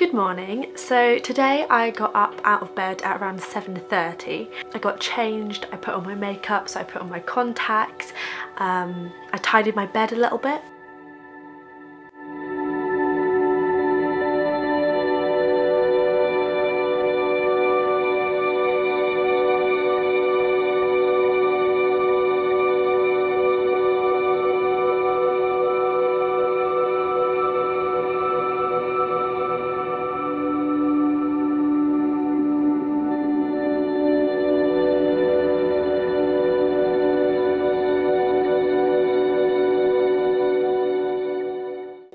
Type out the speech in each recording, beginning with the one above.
Good morning. So today I got up out of bed at around 7.30. I got changed, I put on my makeup, so I put on my contacts, um, I tidied my bed a little bit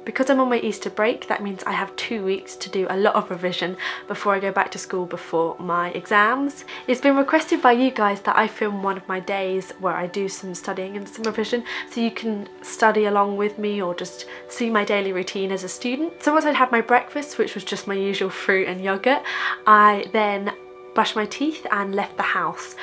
Because I'm on my Easter break, that means I have two weeks to do a lot of revision before I go back to school before my exams. It's been requested by you guys that I film one of my days where I do some studying and some revision so you can study along with me or just see my daily routine as a student. So once I'd had my breakfast, which was just my usual fruit and yoghurt, I then brushed my teeth and left the house.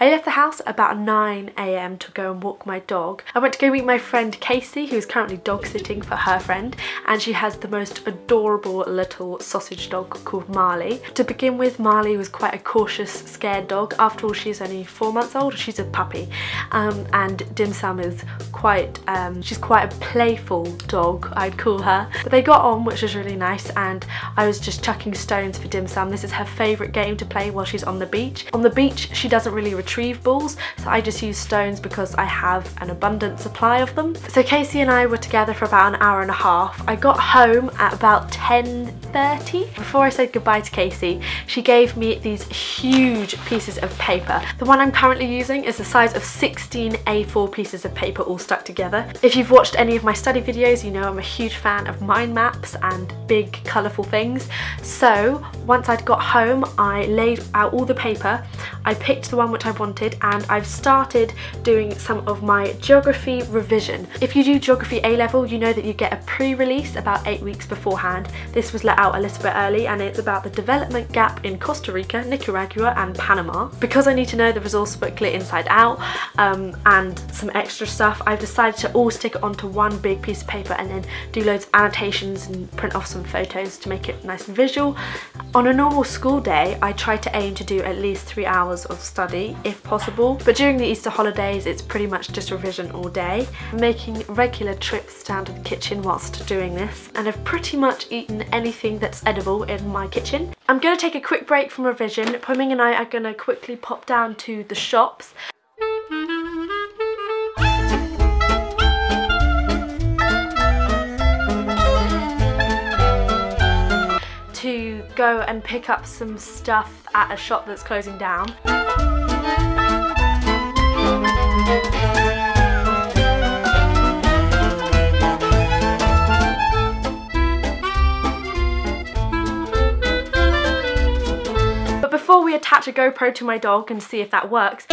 I left the house about 9am to go and walk my dog. I went to go meet my friend Casey who's currently dog sitting for her friend and she has the most adorable little sausage dog called Marley. To begin with Marley was quite a cautious scared dog after all she's only four months old she's a puppy um, and Dim Sum is quite um, she's quite a playful dog I'd call her but they got on which was really nice and I was just chucking stones for Dim Sum this is her favourite game to play while she's on the beach. On the beach she doesn't really retrieve balls so I just use stones because I have an abundant supply of them. So Casey and I were together for about an hour and a half. I got home at about 10.30. Before I said goodbye to Casey she gave me these huge pieces of paper. The one I'm currently using is the size of 16 A4 pieces of paper all stuck together. If you've watched any of my study videos you know I'm a huge fan of mind maps and big colourful things. So once I'd got home I laid out all the paper, I picked the one which I wanted and I've started doing some of my geography revision. If you do geography A level you know that you get a pre-release about eight weeks beforehand. This was let out a little bit early and it's about the development gap in Costa Rica, Nicaragua and Panama. Because I need to know the resource booklet inside out um, and some extra stuff I've decided to all stick it onto one big piece of paper and then do loads of annotations and print off some photos to make it nice and visual. On a normal school day I try to aim to do at least three hours of study if possible. But during the Easter holidays, it's pretty much just revision all day. I'm making regular trips down to the kitchen whilst doing this, and I've pretty much eaten anything that's edible in my kitchen. I'm gonna take a quick break from revision. Puming and I are gonna quickly pop down to the shops to go and pick up some stuff at a shop that's closing down. But before we attach a GoPro to my dog and see if that works,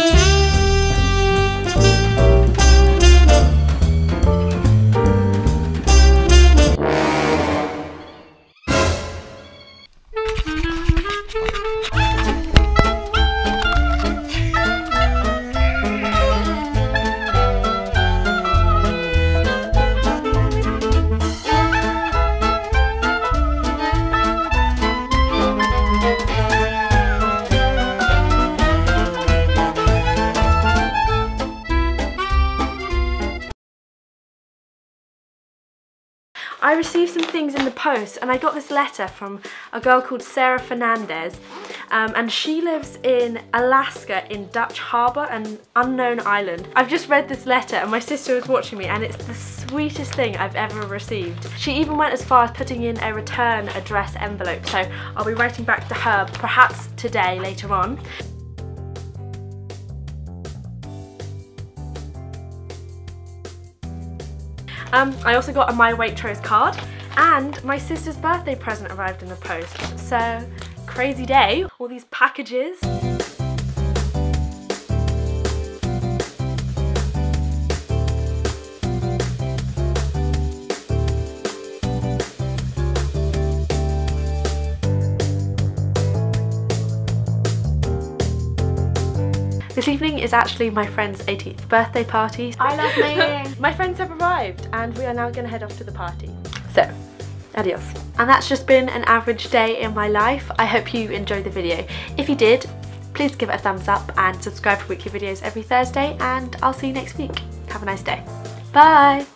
I received some things in the post and I got this letter from a girl called Sarah Fernandez um, and she lives in Alaska in Dutch Harbour, an unknown island. I've just read this letter and my sister was watching me and it's the sweetest thing I've ever received. She even went as far as putting in a return address envelope so I'll be writing back to her perhaps today later on. Um, I also got a My Waitrose card and my sister's birthday present arrived in the post. So, crazy day. All these packages. This evening is actually my friend's 18th birthday party. I love mating. my friends have arrived and we are now going to head off to the party. So, adios. And that's just been an average day in my life. I hope you enjoyed the video. If you did, please give it a thumbs up and subscribe for weekly videos every Thursday and I'll see you next week. Have a nice day. Bye!